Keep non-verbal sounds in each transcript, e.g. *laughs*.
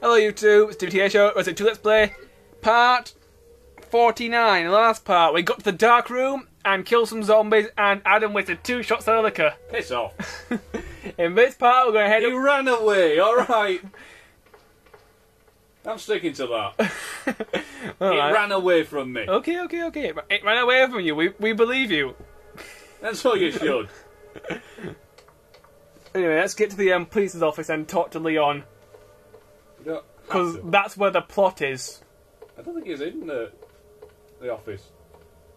Hello YouTube, it's DVTA Show, Resident 2 Let's Play, part 49. The last part, we got to the dark room and killed some zombies and Adam wasted two shots of liquor. Piss off. *laughs* In this part, we're going to head You ran away, alright. I'm sticking to that. *laughs* It Alright. ran away from me. Okay, okay, okay. It ran away from you. We, we believe you. That's all you *laughs* should. Anyway, let's get to the um, police's office and talk to Leon. You don't have Because that's where the plot is. I don't think he's in the, the office.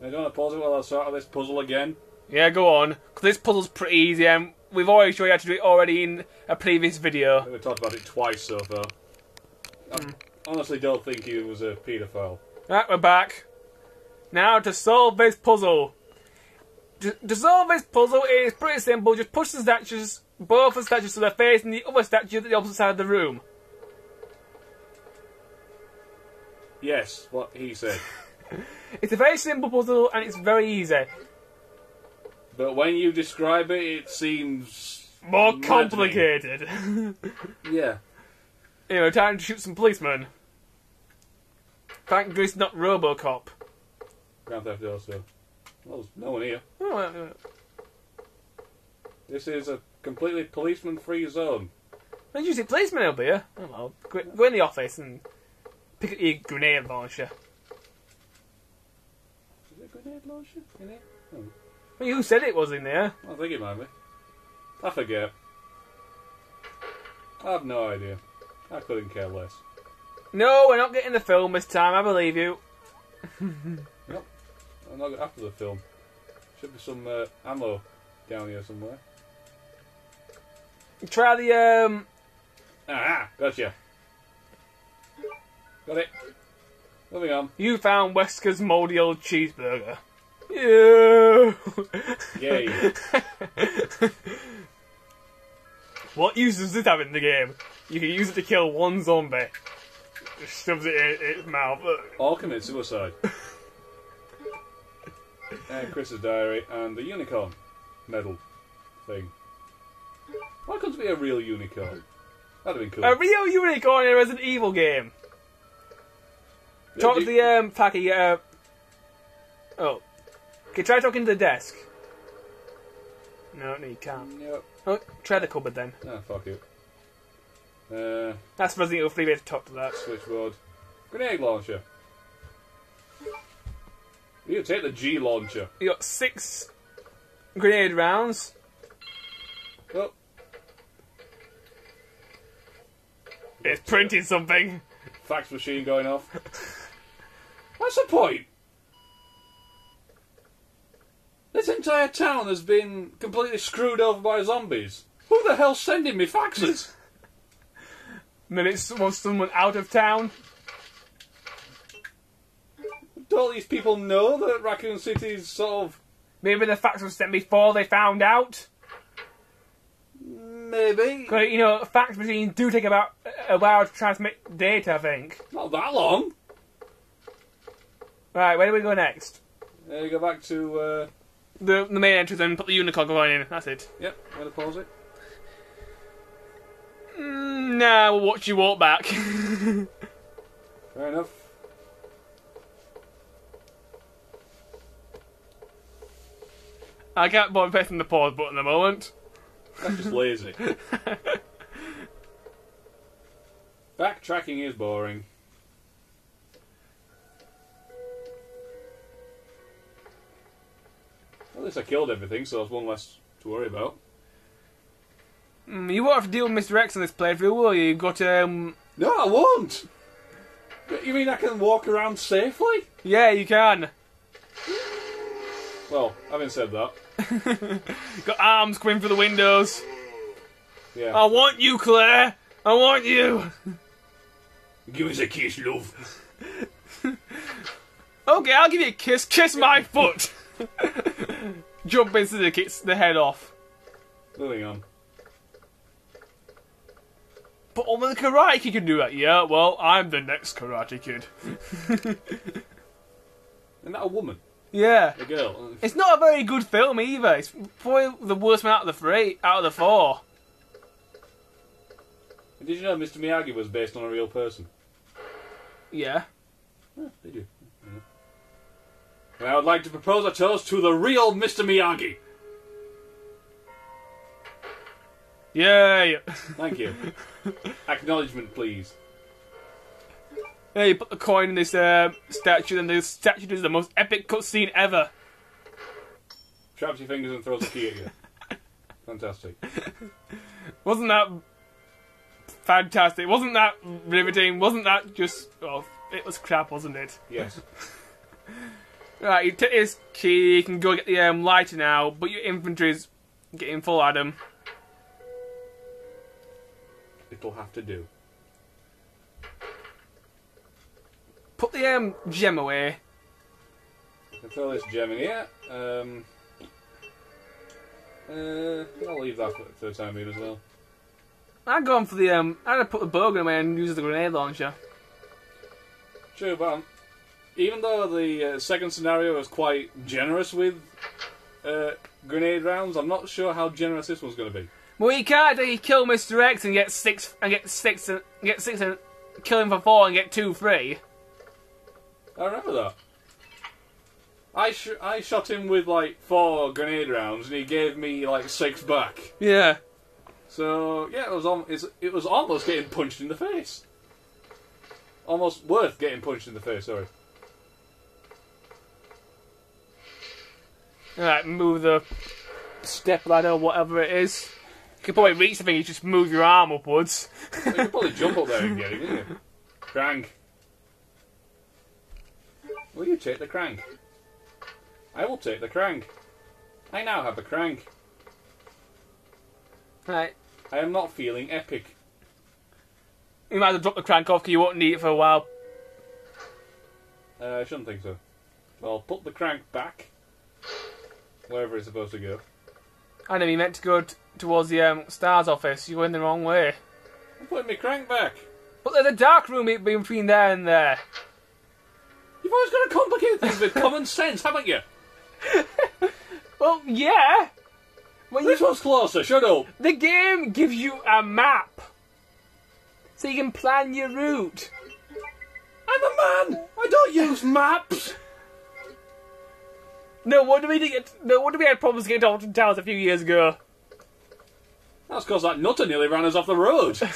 I don't want to pause it while I sort of this puzzle again. Yeah, go on. Because this puzzle's pretty easy and we've already shown you how to do it already in a previous video. think we talked about it twice so far. I hmm. honestly don't think he was a paedophile. Right, we're back. Now to solve this puzzle. To, to solve this puzzle is pretty simple. Just push the statues, both the statues to the face and the other statue to the opposite side of the room. Yes, what he said. *laughs* It's a very simple puzzle and it's very easy. But when you describe it, it seems More maddening. complicated. *laughs* Yeah. anyway, time to shoot some policemen. Thank goodness not Robocop. Grand Theft Auto. Well, there's no one here. Oh, uh, This is a completely policeman-free zone. When you see policemen over here, oh well, go, go in the office and pick up your grenade launcher. Is it a grenade launcher in? Well, you said it was in there. I think it might be. I forget. I have no idea. I couldn't care less. No, we're not getting the film this time. I believe you. *laughs* nope. I'm not after the film. Should be some uh, ammo down here somewhere. Try the um. Ah, gotcha. Got it. Moving on. You found Wesker's moldy old cheeseburger. Yeah. Yay. *laughs* what use does this have in the game? You can use it to kill one zombie. Just shoves it in, in its mouth. All commit suicide. *laughs* and Chris's diary and the unicorn medal thing. Why couldn't it be a real unicorn? That'd have been cool. A real unicorn in a Resident Evil game. Talk to the um Taki. Uh, oh, okay. Try talking to the desk. No, no, you can't. Yep. Oh, try the cupboard then. Ah, fuck it. Uh, That's Resident Evil 3 way to talk to that. switchboard. Grenade launcher. You take the G launcher. You got six grenade rounds. Oh, It's printing something. fax machine going off. *laughs* What's the point? This entire town has been completely screwed over by zombies. Who the hell's sending me faxes? *laughs* It's wants someone out of town. Don't these people know that Raccoon City's sort of Maybe the fax was sent before they found out. maybe 'Cause, you know, fax machines do take about a while to transmit data. I think. not that long? Right, where do we go next? Uh, you go back to uh, The the main entrance and put the unicorn going in. That's it. yep. I'm gonna pause it. Mm, nah, we'll watch you walk back. *laughs* Fair enough. I can't bother pressing the pause button at the moment. That's just lazy. *laughs* Backtracking is boring. Least I killed everything, so there's one less to worry about. Mm, you won't have to deal with Mr. X on this playthrough, will you? You've got, um. No, I won't! You mean I can walk around safely? Yeah, you can. Well, having said that, *laughs* Got arms coming through the windows. yeah. I want you, Claire! I want you! Give us a kiss, love. *laughs* Okay, I'll give you a kiss. Kiss my foot! *laughs* Jump into the kiss the head off. Moving on. But only the Karate Kid can do that. Yeah, well, I'm the next Karate Kid. *laughs* Isn't that a woman? Yeah. A girl? It's not a very good film either. It's probably the worst one out of the three, out of the four. Did you know Mr. Miyagi was based on a real person? Yeah. Yeah, did you? Yeah. And I would like to propose a toast to the real Mr. Miyagi. Yay! Thank you. *laughs* Acknowledgement, please. Hey, you put the coin in this uh, statue, and the statue does the most epic cutscene ever. Traps your fingers and throws a key at you. *laughs* Fantastic. Wasn't that fantastic? Wasn't that riveting? Wasn't that just. Oh, it was crap, wasn't it? Yes. *laughs* Right, you take his key, you can go get the um, lighter now, but your infantry's getting full, Adam. It'll have to do. Put the um, gem away. I throw this gem in here. Um, uh, I'll leave that for, for the time being as well. I'd go on for the. Um, I'd put the bowgun away and use the grenade launcher. True, but um, even though the uh, second scenario was quite generous with uh, grenade rounds, I'm not sure how generous this one's going to be. Well, you can't. You kill Mr. X and get six, and get six, and get six, and kill him for four and get two free. I remember that. I sh- I shot him with like four grenade rounds, and he gave me like six back. Yeah. So yeah, it was al- it's, it was almost getting punched in the face. Almost worth getting punched in the face. Sorry. Alright, move the step ladder or whatever it is. You can probably reach the thing, you just move your arm upwards. you could probably jump up there and get it, couldn't you? Crank. Will you take the crank? I will take the crank. I now have a crank. Right. I am not feeling epic. You might as well drop the crank off because you won't need it for a while. Uh, I shouldn't think so. Well, put the crank back. Wherever it's supposed to go. I know you meant to go t- towards the um, S.T.A.R.S. office. You went the wrong way. I'm putting my crank back. But there's a dark room between there and there. You've always got to complicate things with common sense, haven't you? *laughs* Well, yeah. You, This one's closer, shut up. the game gives you a map, so you can plan your route. I'm a man! I don't use maps! No wonder we didn't get. No wonder we had problems getting to Alton Towers a few years ago. That's because that nutter nearly ran us off the road. *laughs*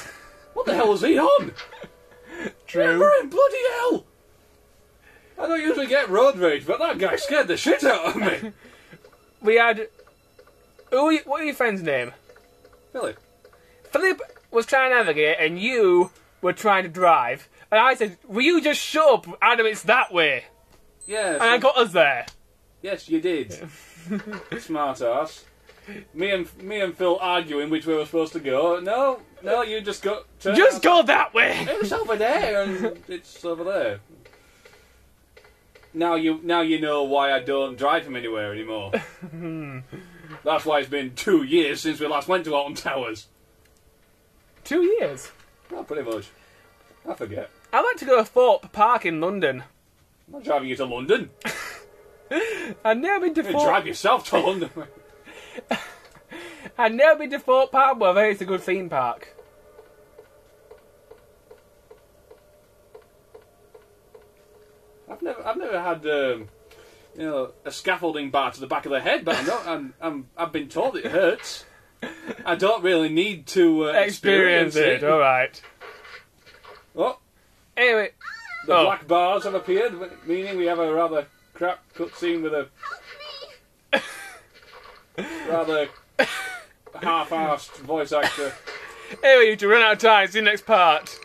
What the hell was he on? True. Remember him? Bloody hell! I don't usually get road rage, but that guy scared the shit out of me. *laughs* We had. Who? You, what are your friend's name? Philip, Philip was trying to navigate, and you were trying to drive. And I said, "Will you just shut up, Adam? It's that way." yes, And I got us there. Yes, you did. *laughs* Smart ass. Me and me and Phil arguing which way we're supposed to go. No, no, you just got. turn Just go that way. It's over there, and *laughs* it's over there. Now you now you know why I don't drive him anywhere anymore. *laughs* That's why it's been two years since we last went to Alton Towers. Two years. Oh, pretty much. I forget. I'd like to go to Thorpe Park in London. I'm not driving you to London. Never been to You drive yourself to London. *laughs* Never been to Thorpe Park, heard it's a good theme park. I've never I've never had um, you know a scaffolding bar to the back of the head, but I'm not. I'm, I'm I've been told it hurts. I don't really need to uh, *laughs* Experience it. All right. Oh, Anyway, the Oh. black bars have appeared, meaning we have a rather crap cutscene with a rather half-assed voice actor. anyway, you two run out of time. See you next part.